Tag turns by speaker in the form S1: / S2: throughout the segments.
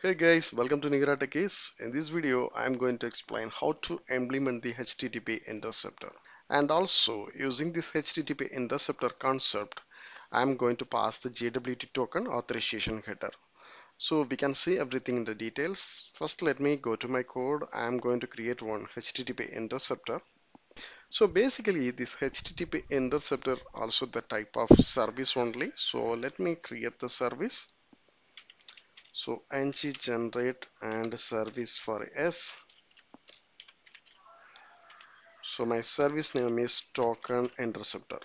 S1: Hey guys, welcome to Nihira Techiees. In this video, I'm going to explain how to implement the HTTP interceptor. And also, using this HTTP interceptor concept, I'm going to pass the JWT token authorization header. So we can see everything in the details. First, let me go to my code. I'm going to create one HTTP interceptor. So basically, this HTTP interceptor also the type of service only. So let me create the service so ng generate and service for s. So my service name is token interceptor.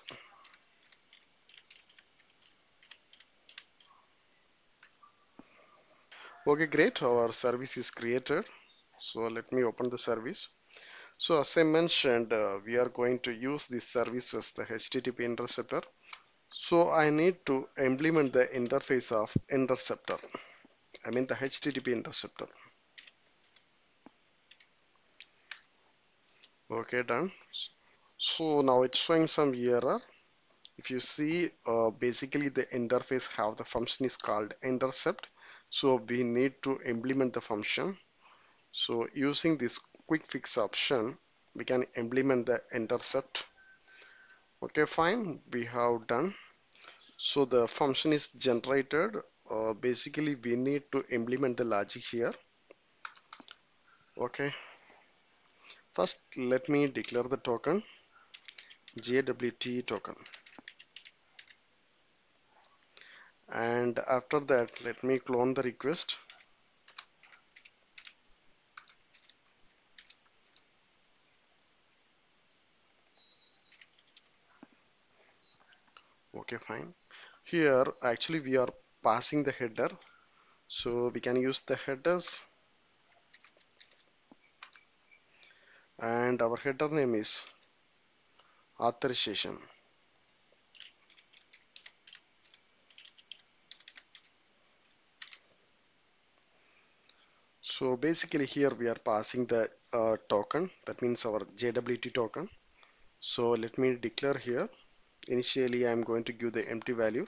S1: Okay great. Our service is created. So let me open the service. So as I mentioned uh, we are going to use this service as the HTTP interceptor. So I need to implement the interface of interceptor I mean the HTTP interceptor. Okay done. So now it's showing some error. If you see uh, basically the interface have the function is called intercept. So we need to implement the function. So using this quick fix option we can implement the intercept. Okay fine. We have done. So the function is generated uh, basically we need to implement the logic here. Okay. First let me declare the token JWT token. And after that let me clone the request. Okay fine. Here actually we are passing the header. So we can use the headers. And our header name is authorization. So basically here we are passing the uh, token. That means our JWT token. So let me declare here. Initially I'm going to give the empty value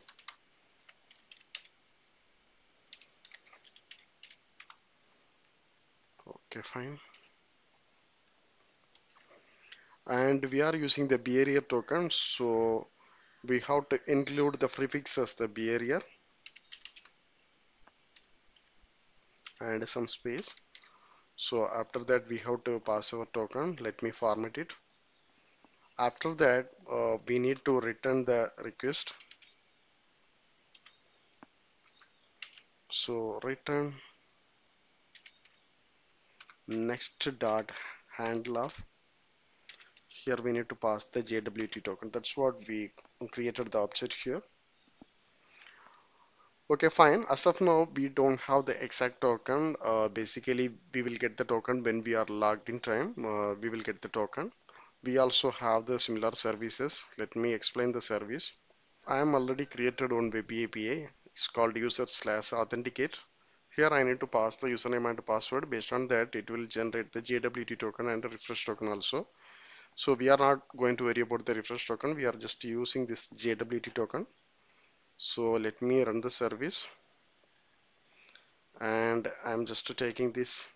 S1: okay fine. And we are using the Bearer token so we have to include the prefix as the Bearer and some space. So after that we have to pass our token. Let me format it. After that uh, we need to return the request. So return next dot handle of here we need to pass the JWT token. That's what we created the object here. Okay fine. As of now we don't have the exact token. Uh, basically we will get the token when we are logged in time. Uh, we will get the token. We also have the similar services. Let me explain the service. I am already created on web API it's called user slash authenticate here I need to pass the username and password. Based on that it will generate the JWT token and the refresh token also. So we are not going to worry about the refresh token. We are just using this JWT token. So let me run the service. And I'm just taking this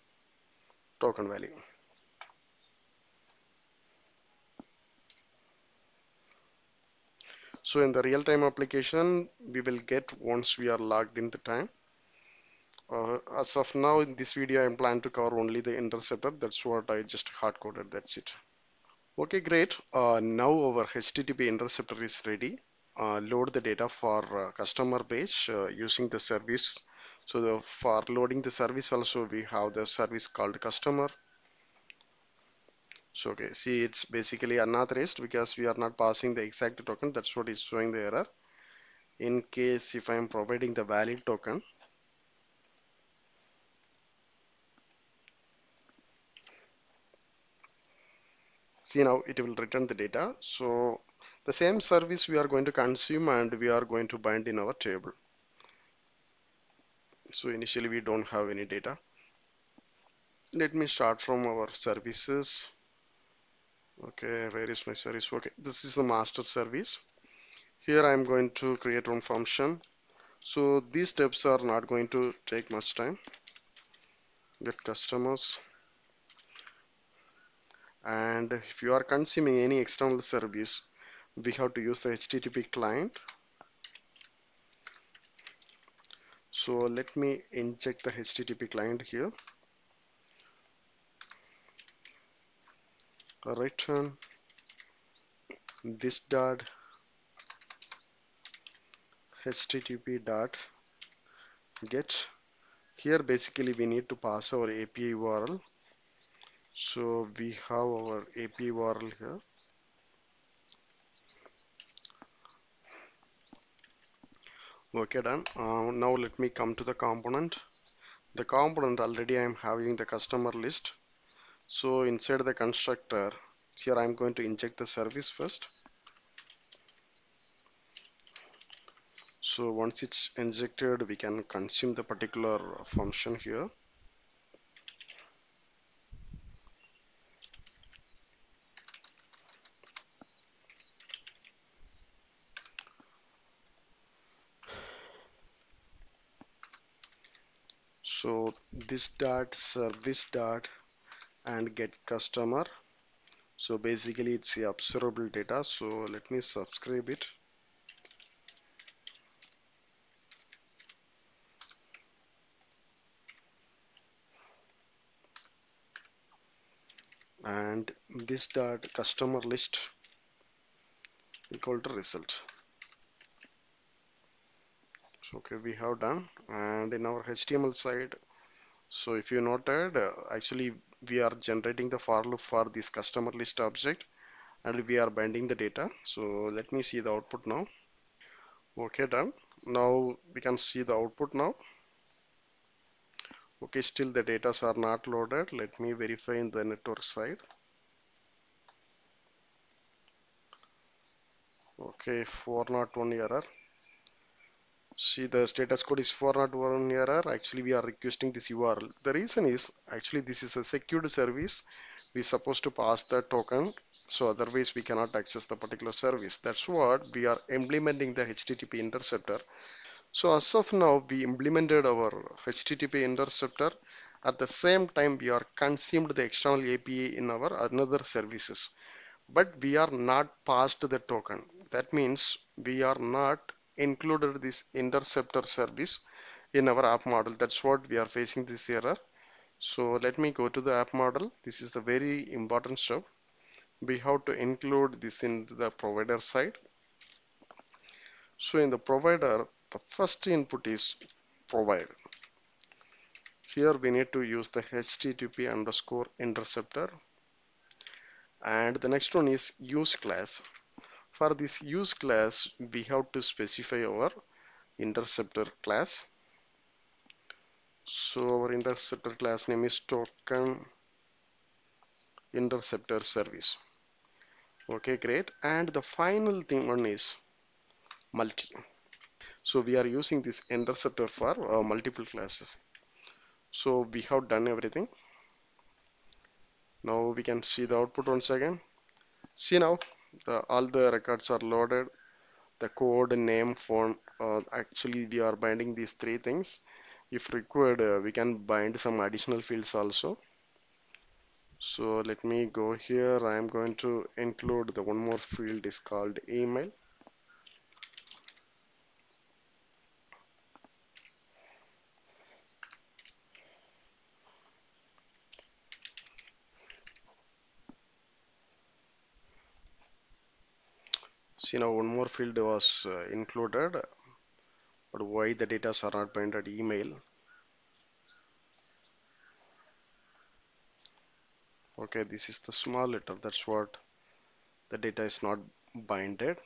S1: token value. So in the real-time application we will get once we are logged in the time uh, as of now in this video I'm planning to cover only the interceptor. That's what I just hard-coded. That's it. Okay great. Uh, now our HTTP interceptor is ready. Uh, load the data for uh, customer page uh, using the service. So the, for loading the service also we have the service called customer. So okay see it's basically unauthorized because we are not passing the exact token. That's what is showing the error. In case if I am providing the valid token see now it will return the data. So the same service we are going to consume and we are going to bind in our table. So initially we don't have any data. Let me start from our services. Okay where is my service? Okay this is the master service. Here I am going to create one function. So these steps are not going to take much time. Get customers and if you are consuming any external service we have to use the HTTP client. So let me inject the HTTP client here. Return this dot http dot get here basically we need to pass our API URL so we have our API URL here. Okay done. Uh, now let me come to the component. The component already I am having the customer list. So inside the constructor here I'm going to inject the service first. So once it's injected we can consume the particular function here so this dot service dot and get customer. So basically it's the observable data. So let me subscribe it. And this dot customer list equal to result so okay we have done. And in our HTML side so if you noted uh, actually we are generating the for loop for this customer list object and we are binding the data. So let me see the output now. Okay done. Now we can see the output now. Okay still the data are not loaded. Let me verify in the network side. Okay 401 error see the status code is 401 error actually we are requesting this URL the reason is actually this is a secured service. We supposed to pass the token so otherwise we cannot access the particular service. That's what we are implementing the HTTP interceptor. So as of now we implemented our HTTP interceptor. At the same time we are consumed the external API in our another services. But we are not passed the token. That means we are not included this interceptor service in our app module. That's what we are facing this error. So let me go to the app module. This is the very important step we have to include this in the provider side. So in the provider the first input is provide. Here we need to use the http underscore interceptor. And the next one is use class for this use class we have to specify our interceptor class. So our interceptor class name is token interceptor service. Okay great. And the final thing one is multi. So we are using this interceptor for uh, multiple classes. So we have done everything. Now we can see the output once again. See now the, all the records are loaded. The code name phone uh, actually we are binding these three things. If required uh, we can bind some additional fields also. So let me go here. I am going to include the one more field is called email see now one more field was uh, included but why the data are not binded email? Okay this is the small letter. That's what the data is not binded.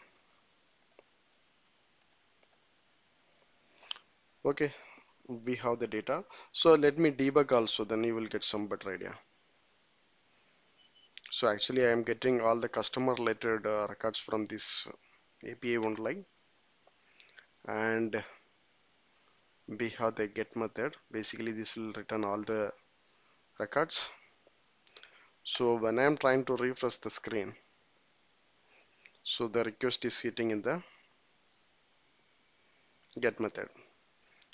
S1: Okay we have the data. So let me debug also then you will get some better idea so actually I am getting all the customer related uh, records from this API only and we have the get method. Basically this will return all the records. So when I am trying to refresh the screen so the request is hitting in the get method.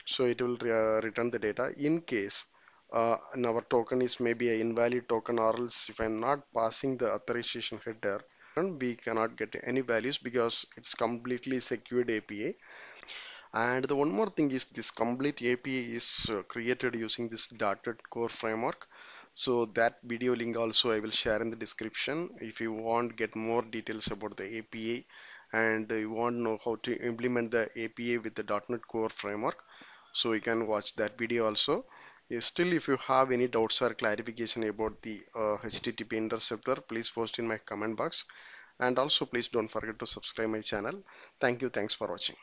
S1: So it will re uh, return the data in case uh, and our token is maybe a invalid token or else if I'm not passing the authorization header we cannot get any values because it's completely secured API and the one more thing is this complete API is uh, created using this .NET Core framework. So that video link also I will share in the description if you want get more details about the API and you want to know how to implement the API with the .NET Core framework. So you can watch that video also still if you have any doubts or clarification about the uh, http interceptor please post in my comment box. And also please don't forget to subscribe my channel. Thank you. Thanks for watching